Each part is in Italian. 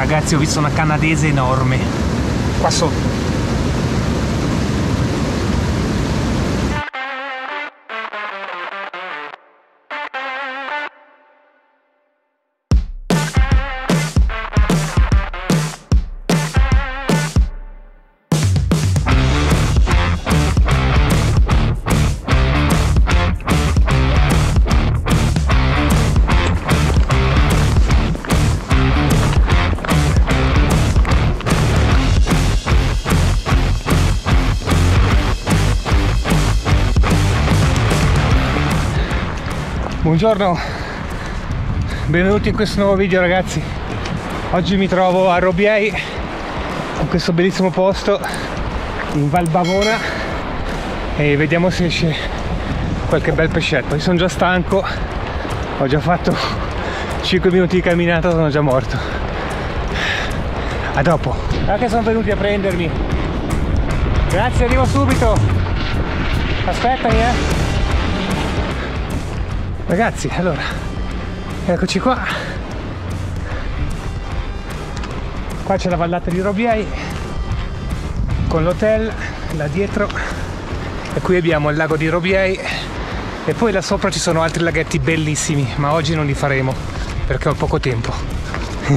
ragazzi ho visto una canadese enorme. Qua sotto Buongiorno, benvenuti in questo nuovo video ragazzi. Oggi mi trovo a Robiei, in questo bellissimo posto in Val Bavona e vediamo se esce qualche bel pescetto. Io sono già stanco, ho già fatto 5 minuti di camminata, sono già morto. A dopo. Anche sono venuti a prendermi. Grazie, arrivo subito. Aspettami eh. Ragazzi, allora, eccoci qua. Qua c'è la vallata di Robiei con l'hotel là dietro e qui abbiamo il lago di Robiei e poi là sopra ci sono altri laghetti bellissimi, ma oggi non li faremo perché ho poco tempo.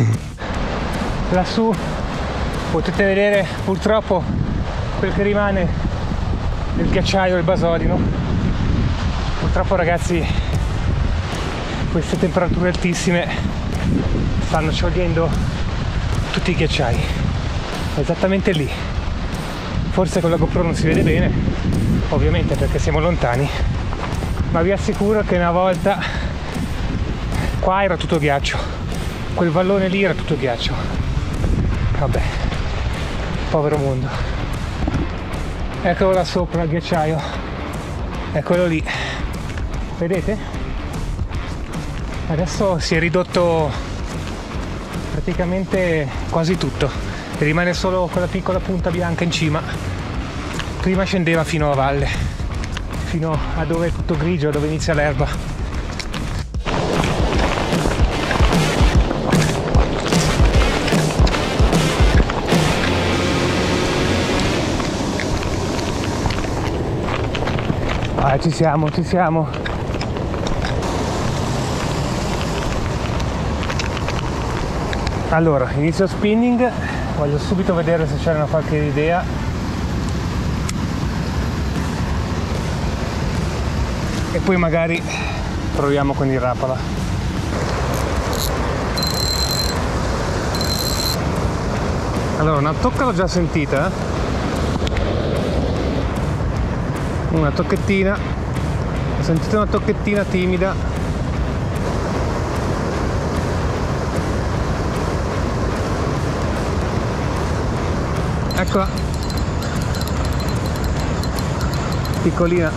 Lassù potete vedere purtroppo quel che rimane del ghiacciaio, il basolino. Purtroppo ragazzi queste temperature altissime stanno sciogliendo tutti i ghiacciai. Esattamente lì. Forse con la GoPro non si vede bene ovviamente perché siamo lontani ma vi assicuro che una volta qua era tutto ghiaccio quel vallone lì era tutto ghiaccio. Vabbè povero mondo. Eccolo là sopra il ghiacciaio. Eccolo lì. Vedete adesso si è ridotto praticamente quasi tutto. E rimane solo quella piccola punta bianca in cima. Prima scendeva fino a valle fino a dove è tutto grigio dove inizia l'erba. Ah, ci siamo, ci siamo. Allora inizio spinning. Voglio subito vedere se c'è una qualche idea. E poi magari proviamo con il rapala. Allora una tocca l'ho già sentita eh? una tocchettina ho sentito una tocchettina timida eccola piccolina.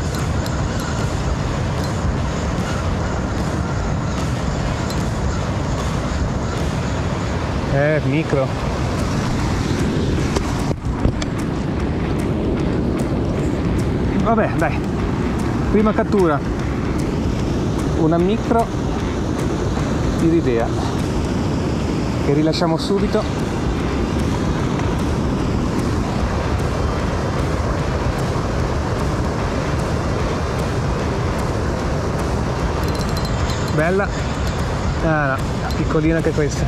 Eh micro. Vabbè dai. Prima cattura. Una micro. Iridea che rilasciamo subito bella. Ah no, piccolina anche questa.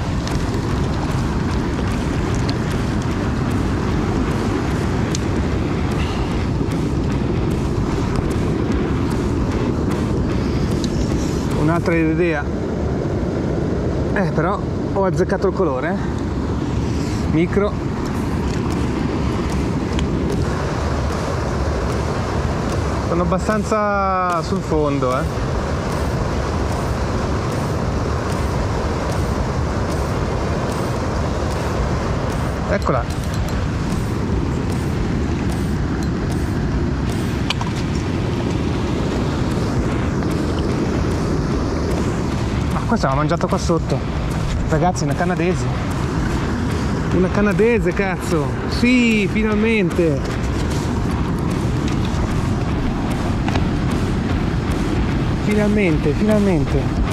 Un'altra idea. Eh però ho azzeccato il colore. Micro. Sono abbastanza sul fondo eh eccola. Ma questa l'ha mangiata qua sotto. Ragazzi una canadese. Una canadese cazzo. Sì finalmente. Finalmente finalmente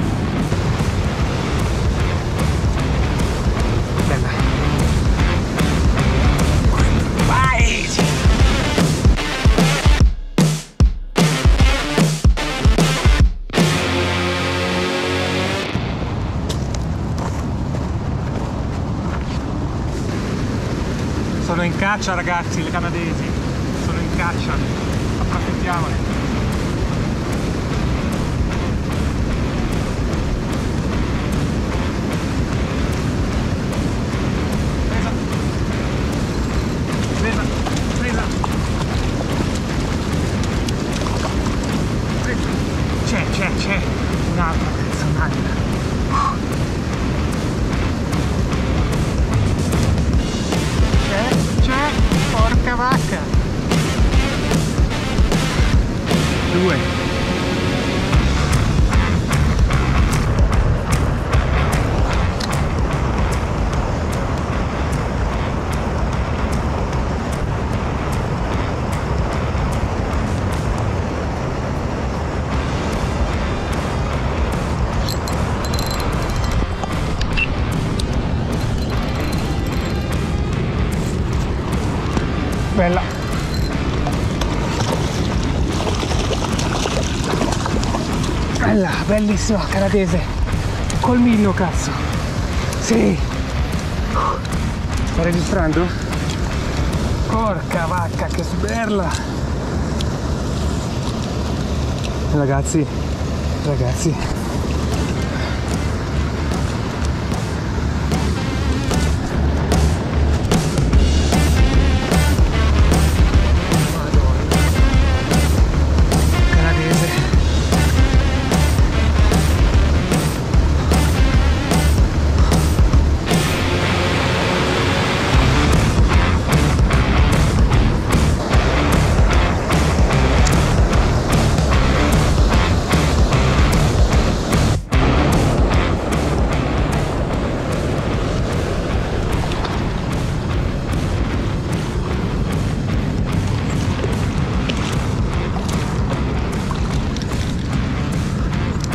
in caccia ragazzi, le canadesi, sono in caccia, approfittiamone. Bella. Bella, bellissima, canadese. Colmino, cazzo. Sì. Sta registrando? Porca vacca, che sberla. Ragazzi, ragazzi.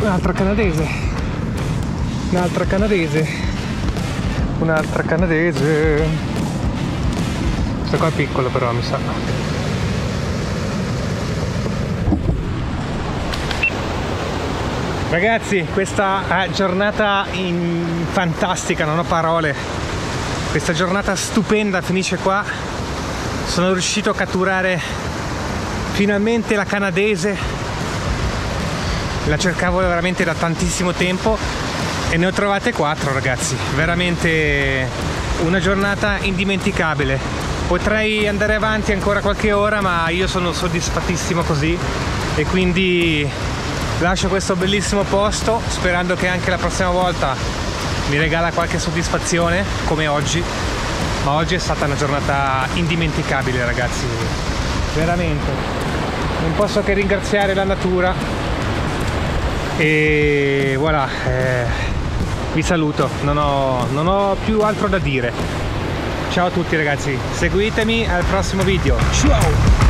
Un'altra canadese. Un'altra canadese. Un'altra canadese. Questa qua è piccola però mi sa. Ragazzi, questa giornata fantastica, non ho parole. Questa giornata stupenda finisce qua. Sono riuscito a catturare finalmente la canadese la cercavo veramente da tantissimo tempo e ne ho trovate quattro ragazzi. Veramente una giornata indimenticabile. Potrei andare avanti ancora qualche ora ma io sono soddisfattissimo così. E quindi lascio questo bellissimo posto sperando che anche la prossima volta mi regala qualche soddisfazione come oggi. Ma oggi è stata una giornata indimenticabile ragazzi. Veramente. Non posso che ringraziare la natura e voilà eh, vi saluto. Non ho, non ho più altro da dire. Ciao a tutti ragazzi. Seguitemi al prossimo video. Ciao